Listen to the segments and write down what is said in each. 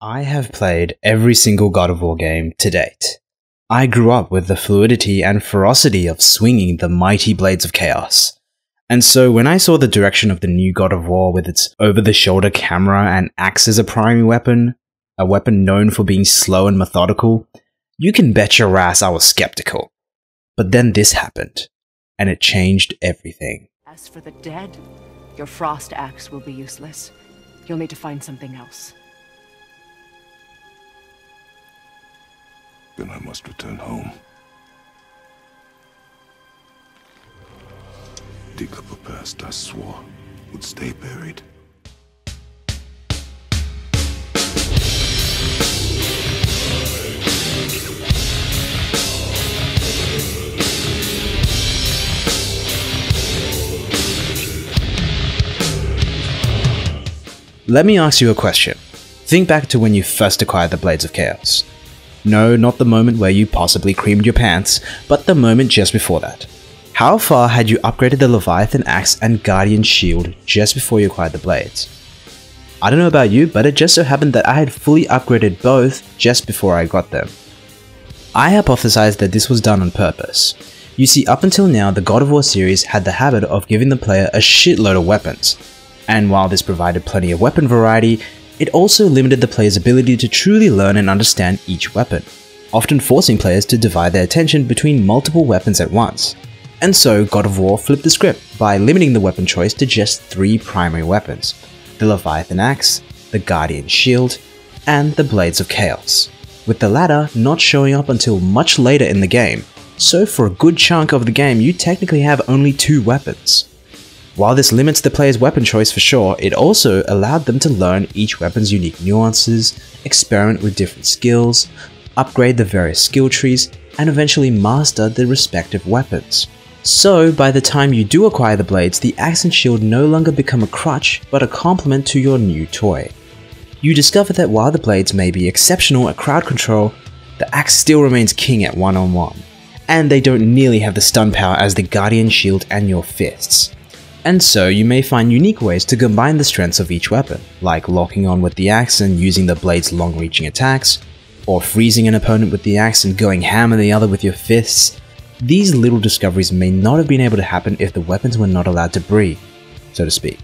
I have played every single God of War game to date. I grew up with the fluidity and ferocity of swinging the mighty blades of chaos. And so when I saw the direction of the new God of War with its over the shoulder camera and axe as a primary weapon, a weapon known for being slow and methodical, you can bet your ass I was skeptical. But then this happened, and it changed everything. As for the dead, your frost axe will be useless. You'll need to find something else. Then I must return home. Dig up a past I swore would stay buried. Let me ask you a question. Think back to when you first acquired the Blades of Chaos. No, not the moment where you possibly creamed your pants, but the moment just before that. How far had you upgraded the Leviathan Axe and Guardian Shield just before you acquired the Blades? I don't know about you, but it just so happened that I had fully upgraded both just before I got them. I hypothesized that this was done on purpose. You see, up until now, the God of War series had the habit of giving the player a shitload of weapons, and while this provided plenty of weapon variety, it also limited the player's ability to truly learn and understand each weapon, often forcing players to divide their attention between multiple weapons at once. And so God of War flipped the script by limiting the weapon choice to just three primary weapons the Leviathan Axe, the Guardian Shield, and the Blades of Chaos, with the latter not showing up until much later in the game, so for a good chunk of the game you technically have only two weapons. While this limits the player's weapon choice for sure, it also allowed them to learn each weapon's unique nuances, experiment with different skills, upgrade the various skill trees, and eventually master the respective weapons. So, by the time you do acquire the blades, the axe and shield no longer become a crutch, but a complement to your new toy. You discover that while the blades may be exceptional at crowd control, the axe still remains king at one on one, and they don't nearly have the stun power as the guardian shield and your fists. And so you may find unique ways to combine the strengths of each weapon, like locking on with the axe and using the blade's long-reaching attacks, or freezing an opponent with the axe and going ham on the other with your fists. These little discoveries may not have been able to happen if the weapons were not allowed to breathe, so to speak.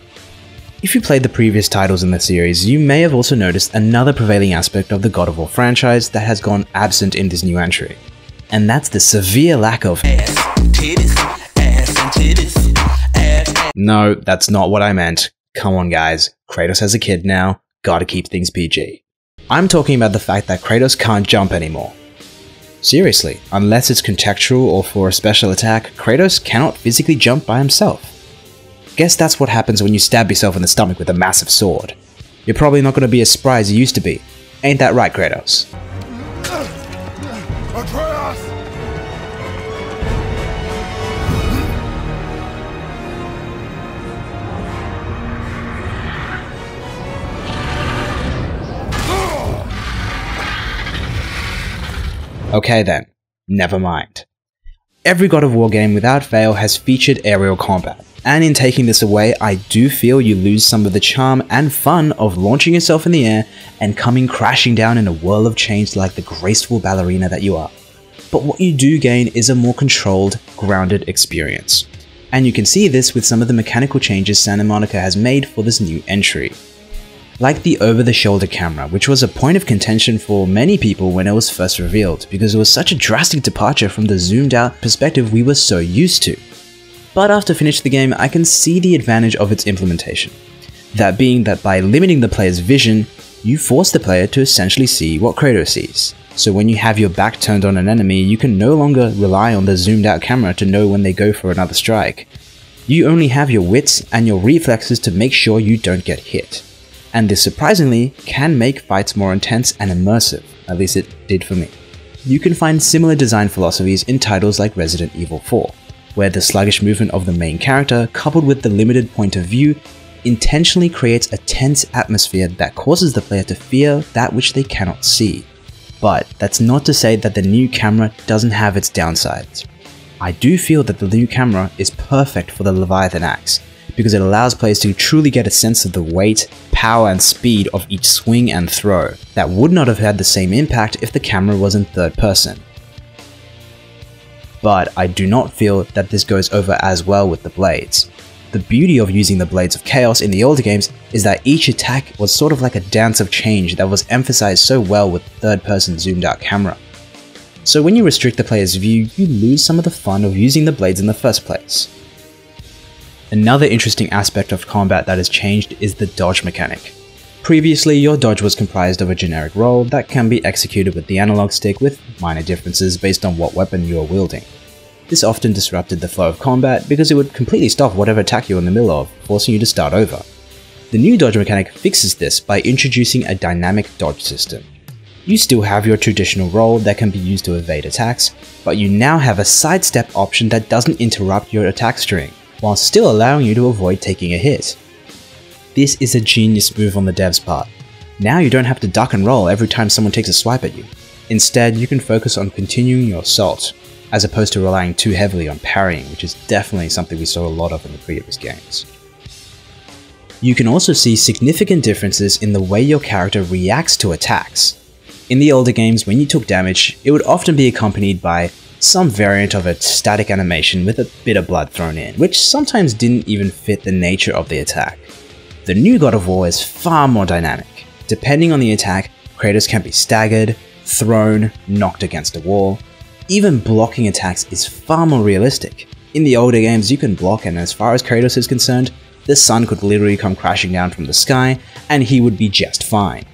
If you played the previous titles in the series, you may have also noticed another prevailing aspect of the God of War franchise that has gone absent in this new entry. And that's the severe lack of ass, titties, No, that's not what I meant. Come on, guys. Kratos has a kid now. Gotta keep things PG. I'm talking about the fact that Kratos can't jump anymore. Seriously, unless it's contextual or for a special attack, Kratos cannot physically jump by himself. Guess that's what happens when you stab yourself in the stomach with a massive sword. You're probably not gonna be as spry as you used to be. Ain't that right, Kratos? Okay then, never mind. Every God of War game without fail has featured aerial combat, and in taking this away, I do feel you lose some of the charm and fun of launching yourself in the air and coming crashing down in a whirl of change like the graceful ballerina that you are. But what you do gain is a more controlled, grounded experience. And you can see this with some of the mechanical changes Santa Monica has made for this new entry like the over the shoulder camera, which was a point of contention for many people when it was first revealed, because it was such a drastic departure from the zoomed out perspective we were so used to. But after finishing the game, I can see the advantage of its implementation. That being that by limiting the player's vision, you force the player to essentially see what Kratos sees. So when you have your back turned on an enemy, you can no longer rely on the zoomed out camera to know when they go for another strike. You only have your wits and your reflexes to make sure you don't get hit and this surprisingly can make fights more intense and immersive, at least it did for me. You can find similar design philosophies in titles like Resident Evil 4, where the sluggish movement of the main character, coupled with the limited point of view, intentionally creates a tense atmosphere that causes the player to fear that which they cannot see. But that's not to say that the new camera doesn't have its downsides. I do feel that the new camera is perfect for the Leviathan axe, because it allows players to truly get a sense of the weight, power, and speed of each swing and throw that would not have had the same impact if the camera was in third person. But I do not feel that this goes over as well with the blades. The beauty of using the Blades of Chaos in the older games is that each attack was sort of like a dance of change that was emphasized so well with third person zoomed out camera. So when you restrict the player's view, you lose some of the fun of using the blades in the first place. Another interesting aspect of combat that has changed is the dodge mechanic. Previously, your dodge was comprised of a generic roll that can be executed with the analog stick with minor differences based on what weapon you are wielding. This often disrupted the flow of combat because it would completely stop whatever attack you're in the middle of, forcing you to start over. The new dodge mechanic fixes this by introducing a dynamic dodge system. You still have your traditional roll that can be used to evade attacks, but you now have a sidestep option that doesn't interrupt your attack string, while still allowing you to avoid taking a hit. This is a genius move on the dev's part. Now you don't have to duck and roll every time someone takes a swipe at you. Instead, you can focus on continuing your assault, as opposed to relying too heavily on parrying, which is definitely something we saw a lot of in the previous games. You can also see significant differences in the way your character reacts to attacks. In the older games, when you took damage, it would often be accompanied by some variant of a static animation with a bit of blood thrown in, which sometimes didn't even fit the nature of the attack. The new God of War is far more dynamic. Depending on the attack, Kratos can be staggered, thrown, knocked against a wall. Even blocking attacks is far more realistic. In the older games, you can block, and as far as Kratos is concerned, the sun could literally come crashing down from the sky, and he would be just fine.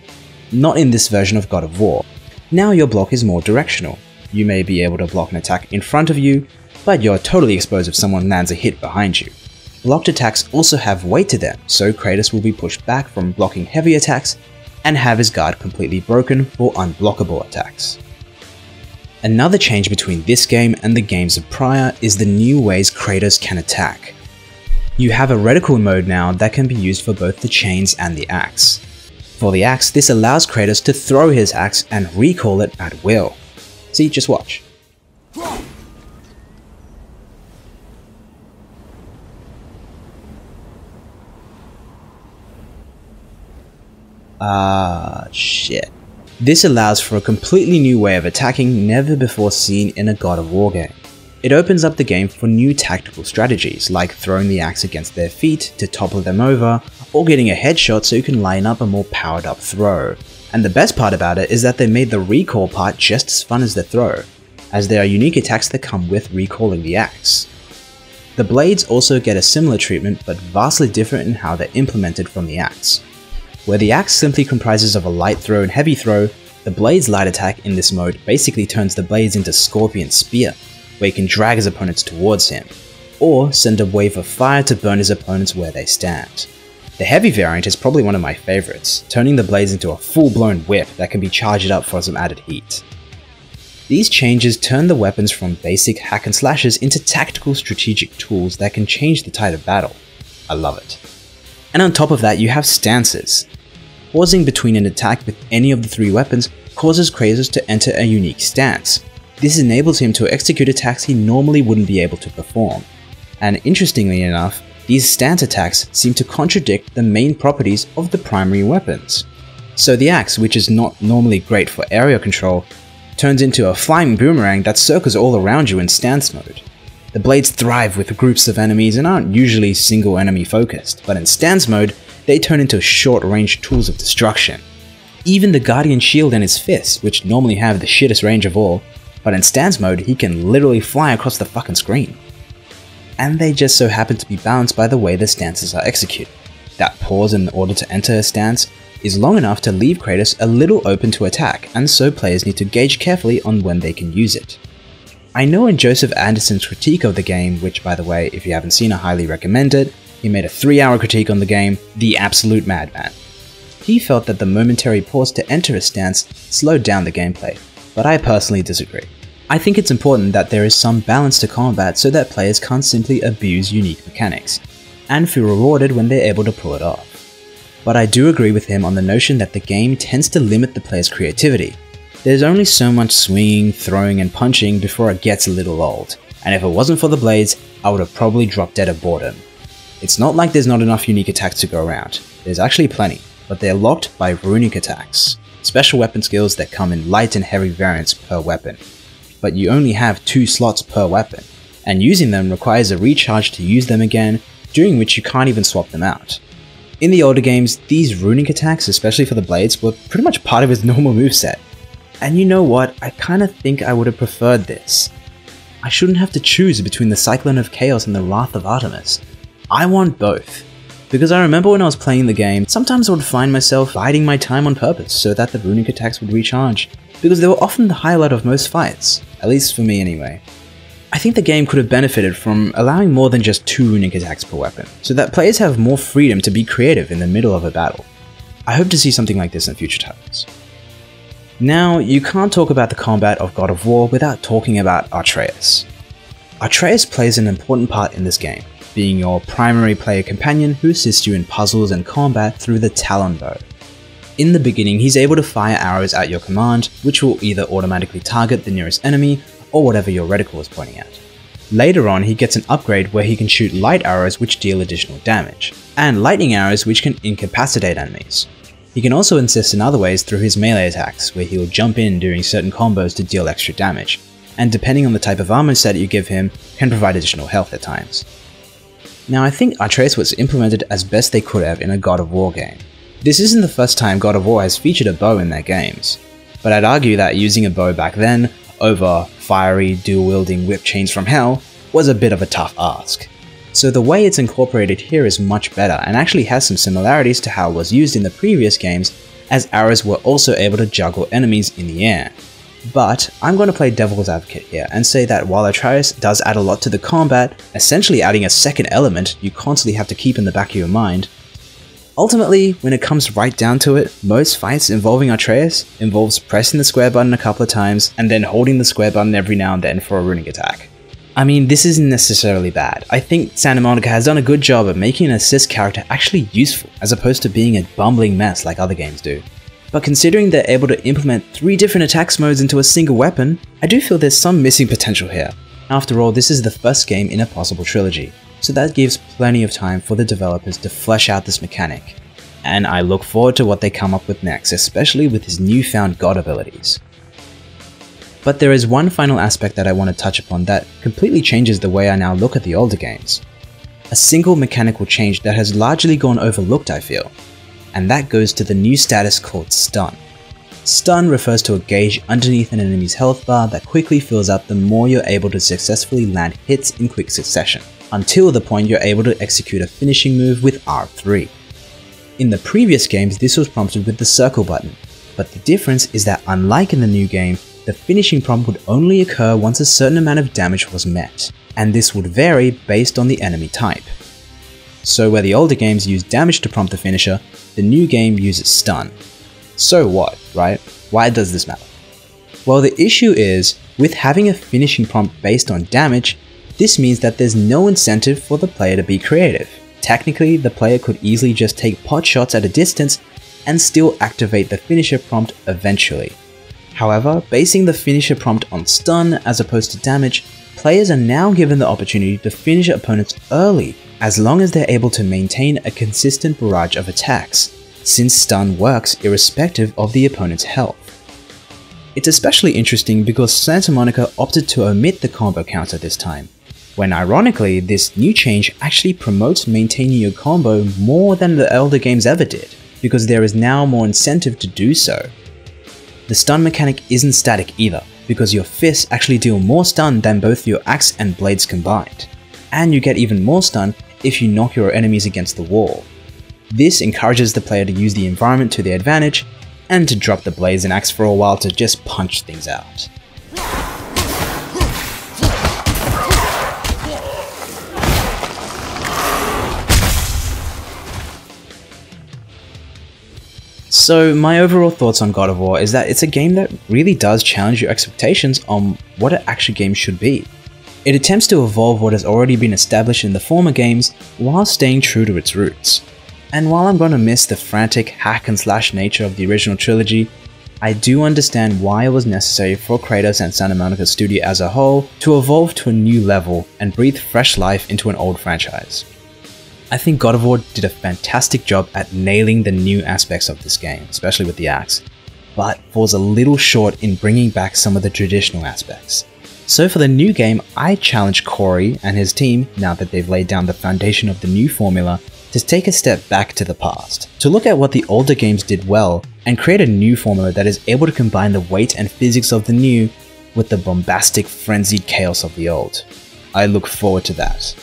Not in this version of God of War. Now your block is more directional, you may be able to block an attack in front of you, but you're totally exposed if someone lands a hit behind you. Blocked attacks also have weight to them, so Kratos will be pushed back from blocking heavy attacks and have his guard completely broken for unblockable attacks. Another change between this game and the games of prior is the new ways Kratos can attack. You have a reticle mode now that can be used for both the chains and the axe. For the axe, this allows Kratos to throw his axe and recall it at will. See, just watch. Ah, shit. This allows for a completely new way of attacking never before seen in a God of War game. It opens up the game for new tactical strategies, like throwing the axe against their feet to topple them over, or getting a headshot so you can line up a more powered up throw. And the best part about it is that they made the recall part just as fun as the throw, as there are unique attacks that come with recalling the axe. The blades also get a similar treatment but vastly different in how they're implemented from the axe. Where the axe simply comprises of a light throw and heavy throw, the blade's light attack in this mode basically turns the blades into Scorpion Spear, where he can drag his opponents towards him, or send a wave of fire to burn his opponents where they stand. The heavy variant is probably one of my favorites, turning the blades into a full-blown whip that can be charged up for some added heat. These changes turn the weapons from basic hack and slashes into tactical strategic tools that can change the tide of battle. I love it. And on top of that, you have stances. Pausing between an attack with any of the three weapons causes Kratos to enter a unique stance. This enables him to execute attacks he normally wouldn't be able to perform. And interestingly enough, these stance attacks seem to contradict the main properties of the primary weapons. So the axe, which is not normally great for area control, turns into a flying boomerang that circles all around you in stance mode. The blades thrive with groups of enemies and aren't usually single enemy focused, but in stance mode, they turn into short range tools of destruction. Even the Guardian Shield and his fists, which normally have the shittest range of all, but in stance mode, he can literally fly across the fucking screen. And they just so happen to be balanced by the way the stances are executed. That pause in order to enter a stance is long enough to leave Kratos a little open to attack, and so players need to gauge carefully on when they can use it. I know in Joseph Anderson's critique of the game, which by the way, if you haven't seen I highly recommend it, he made a 3 hour critique on the game, The Absolute Madman. He felt that the momentary pause to enter a stance slowed down the gameplay, but I personally disagree. I think it's important that there is some balance to combat so that players can't simply abuse unique mechanics, and feel rewarded when they're able to pull it off but I do agree with him on the notion that the game tends to limit the player's creativity. There's only so much swinging, throwing, and punching before it gets a little old, and if it wasn't for the blades, I would have probably dropped dead of boredom. It's not like there's not enough unique attacks to go around, there's actually plenty, but they're locked by runic attacks, special weapon skills that come in light and heavy variants per weapon. But you only have two slots per weapon, and using them requires a recharge to use them again, during which you can't even swap them out. In the older games, these runic attacks, especially for the blades, were pretty much part of his normal moveset. And you know what, I kinda think I would have preferred this. I shouldn't have to choose between the Cyclone of Chaos and the Wrath of Artemis. I want both. Because I remember when I was playing the game, sometimes I would find myself biding my time on purpose so that the runic attacks would recharge, because they were often the highlight of most fights, at least for me anyway. I think the game could have benefited from allowing more than just two runic attacks per weapon, so that players have more freedom to be creative in the middle of a battle. I hope to see something like this in future titles. Now, you can't talk about the combat of God of War without talking about Atreus. Atreus plays an important part in this game, being your primary player companion who assists you in puzzles and combat through the Talon Bow. In the beginning, he's able to fire arrows at your command, which will either automatically target the nearest enemy or whatever your reticle is pointing at. Later on, he gets an upgrade where he can shoot light arrows which deal additional damage, and lightning arrows which can incapacitate enemies. He can also assist in other ways through his melee attacks, where he will jump in during certain combos to deal extra damage, and depending on the type of armor set you give him, can provide additional health at times. Now I think Atreus was implemented as best they could have in a God of War game. This isn't the first time God of War has featured a bow in their games, but I'd argue that using a bow back then, over fiery, dual-wielding whip chains from hell, was a bit of a tough ask. So the way it's incorporated here is much better and actually has some similarities to how it was used in the previous games, as arrows were also able to juggle enemies in the air. But I'm going to play devil's advocate here and say that while Atreus does add a lot to the combat, essentially adding a second element you constantly have to keep in the back of your mind, ultimately, when it comes right down to it, most fights involving Atreus involves pressing the square button a couple of times and then holding the square button every now and then for a runic attack. I mean, this isn't necessarily bad. I think Santa Monica has done a good job of making an assist character actually useful, as opposed to being a bumbling mess like other games do. But considering they're able to implement three different attacks modes into a single weapon, I do feel there's some missing potential here. After all, this is the first game in a possible trilogy, so that gives plenty of time for the developers to flesh out this mechanic. And I look forward to what they come up with next, especially with his newfound god abilities. But there is one final aspect that I want to touch upon that completely changes the way I now look at the older games. A single mechanical change that has largely gone overlooked I feel, and that goes to the new status called Stun. Stun refers to a gauge underneath an enemy's health bar that quickly fills up the more you're able to successfully land hits in quick succession, until the point you're able to execute a finishing move with R3. In the previous games this was prompted with the circle button, but the difference is that unlike in the new game, the finishing prompt would only occur once a certain amount of damage was met, and this would vary based on the enemy type. So where the older games use damage to prompt the finisher, the new game uses stun. So what, right? Why does this matter? Well, the issue is, with having a finishing prompt based on damage, this means that there's no incentive for the player to be creative. Technically, the player could easily just take pot shots at a distance and still activate the finisher prompt eventually. However, basing the finisher prompt on stun as opposed to damage, players are now given the opportunity to finish opponents early as long as they're able to maintain a consistent barrage of attacks, since stun works irrespective of the opponent's health. It's especially interesting because Santa Monica opted to omit the combo counter this time, when ironically this new change actually promotes maintaining your combo more than the elder games ever did, because there is now more incentive to do so. The stun mechanic isn't static either, because your fists actually deal more stun than both your axe and blades combined. And you get even more stun if you knock your enemies against the wall. This encourages the player to use the environment to their advantage, and to drop the blades and axe for a while to just punch things out. So my overall thoughts on God of War is that it's a game that really does challenge your expectations on what an action game should be. It attempts to evolve what has already been established in the former games while staying true to its roots. And while I'm to miss the frantic hack and slash nature of the original trilogy, I do understand why it was necessary for Kratos and Santa Monica Studio as a whole to evolve to a new level and breathe fresh life into an old franchise. I think God of War did a fantastic job at nailing the new aspects of this game, especially with the axe, but falls a little short in bringing back some of the traditional aspects. So for the new game, I challenge Cory and his team, now that they've laid down the foundation of the new formula, to take a step back to the past, to look at what the older games did well, and create a new formula that is able to combine the weight and physics of the new with the bombastic, frenzied chaos of the old. I look forward to that.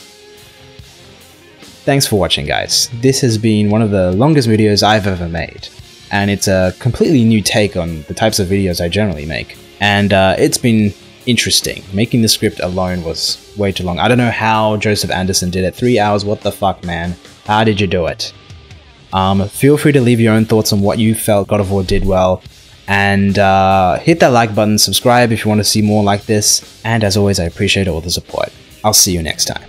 Thanks for watching guys. This has been one of the longest videos I've ever made, and it's a completely new take on the types of videos I generally make. And uh, it's been interesting. Making the script alone was way too long. I don't know how Joseph Anderson did it. Three hours, what the fuck, man? How did you do it? Um, feel free to leave your own thoughts on what you felt God of War did well. And uh, hit that like button, subscribe if you want to see more like this. And as always, I appreciate all the support. I'll see you next time.